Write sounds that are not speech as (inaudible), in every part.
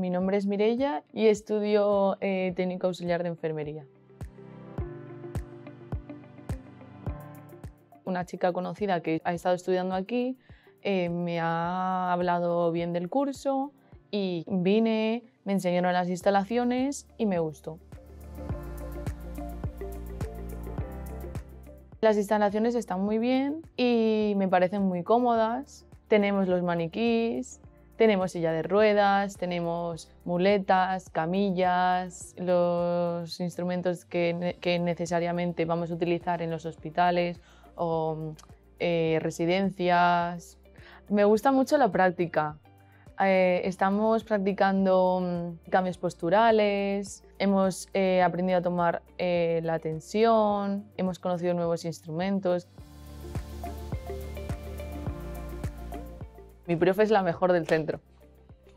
Mi nombre es Mirella y estudio eh, técnico auxiliar de enfermería. Una chica conocida que ha estado estudiando aquí eh, me ha hablado bien del curso y vine, me enseñaron las instalaciones y me gustó. Las instalaciones están muy bien y me parecen muy cómodas. Tenemos los maniquís, tenemos silla de ruedas, tenemos muletas, camillas, los instrumentos que, necesariamente vamos a utilizar en los hospitales o eh, residencias. Me gusta mucho la práctica. Eh, estamos practicando mm, cambios posturales, hemos eh, aprendido a tomar la tensión, hemos conocido nuevos instrumentos. Mi profe es la mejor del centro.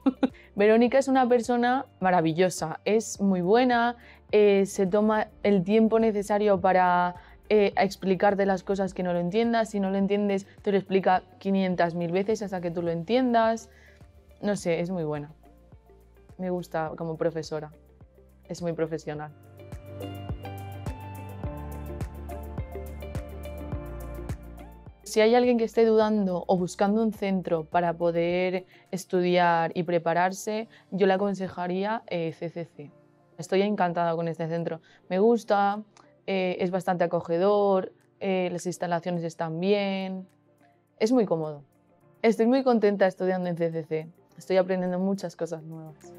(laughs) Verónica es una persona maravillosa, es muy buena, se toma el tiempo necesario para explicarte las cosas que no lo entiendas. Si no lo entiendes, te lo explica 500.000 veces hasta que tú lo entiendas. No sé, es muy buena. Me gusta como profesora. Es muy profesional. Si hay alguien que esté dudando o buscando un centro para poder estudiar y prepararse, yo le aconsejaría CCC. Eh, Estoy encantada con este centro. Me gusta, eh, es bastante acogedor, eh, las instalaciones están bien, es muy cómodo. Estoy muy contenta estudiando en CCC. Estoy aprendiendo muchas cosas nuevas.